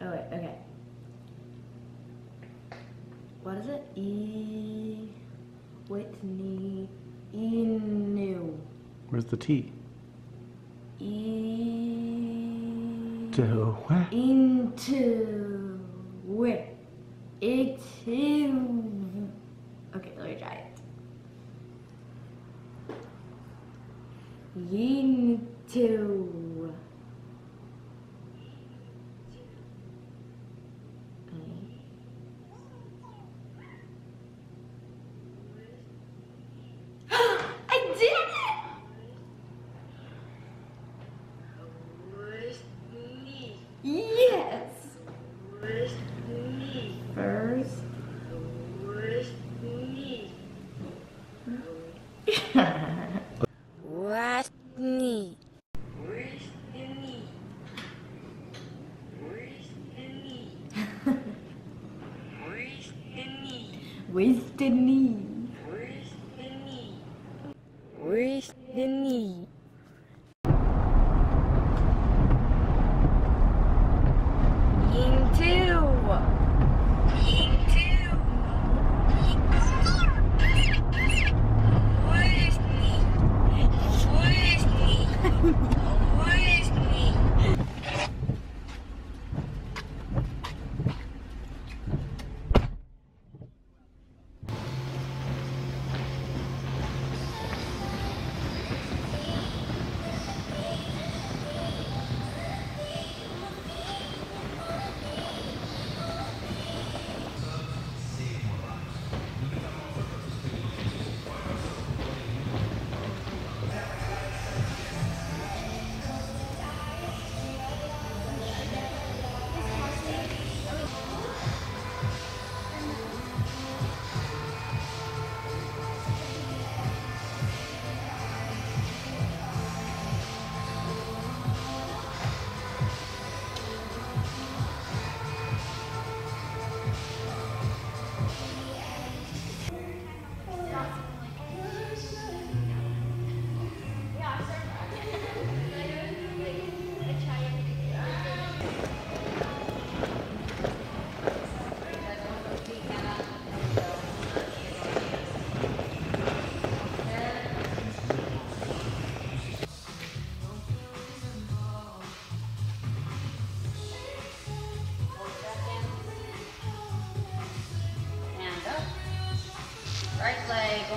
Oh wait, okay. What is it? E. Whitney. Inu. Where's the T? E. To what? Into. Where? Into. Okay, let me try it. Into. I did it! Yes! First. Whitney. Wasted knee.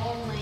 Only.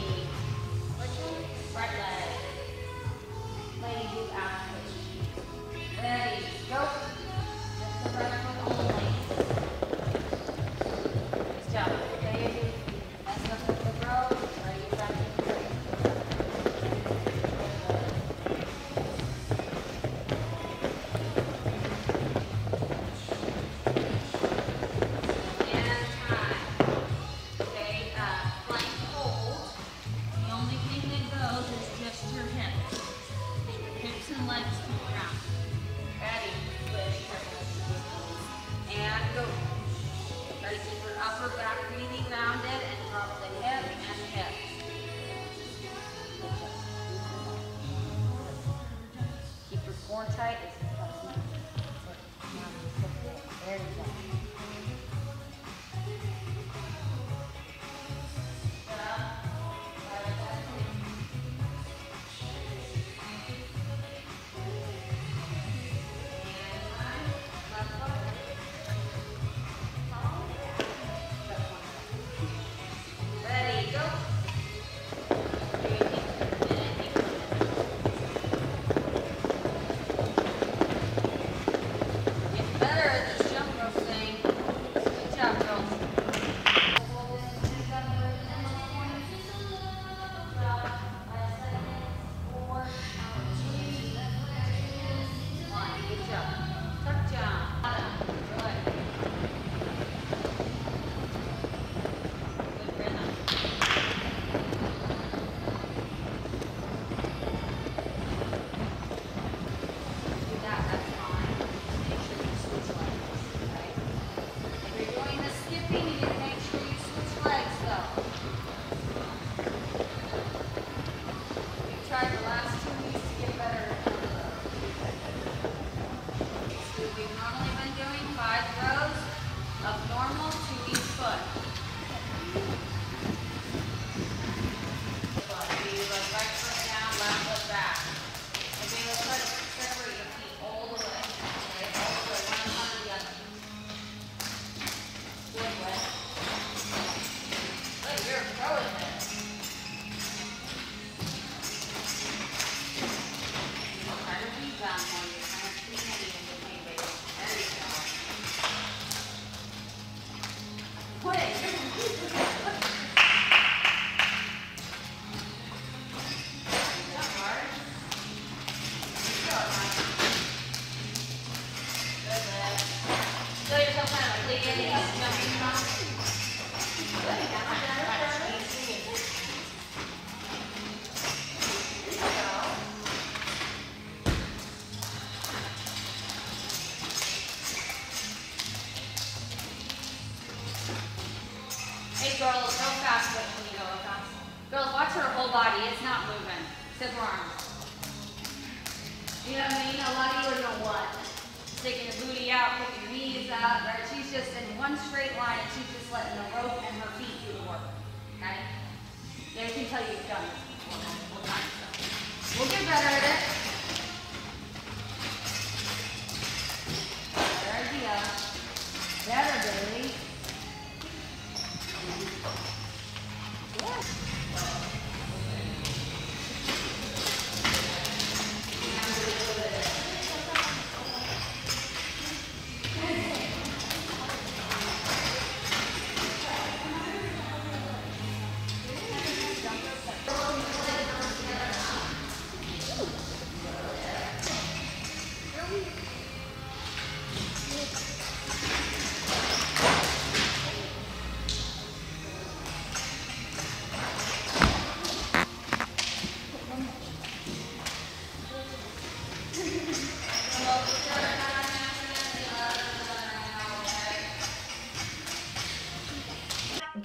Keep your upper back really rounded and drop the hip and hip. Keep your core tight. Hey girls, real fast when you go fast. Girls, watch her whole body. It's not moving. Except her arms. You know what I mean? A lot of you are doing what? Sticking your booty out, picking your knees out, right? She's just in one straight line and she's just letting the rope and her feet do the work. Okay? I can tell you've done this before multiple times. So we'll get better at it.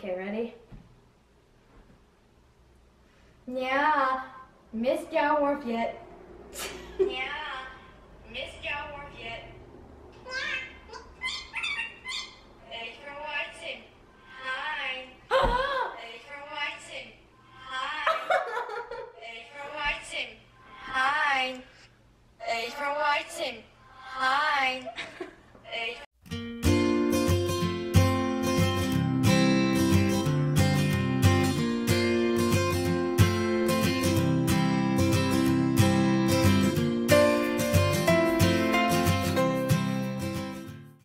Okay, ready? Yeah, missed wharf yet. Yeah,